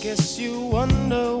guess you wonder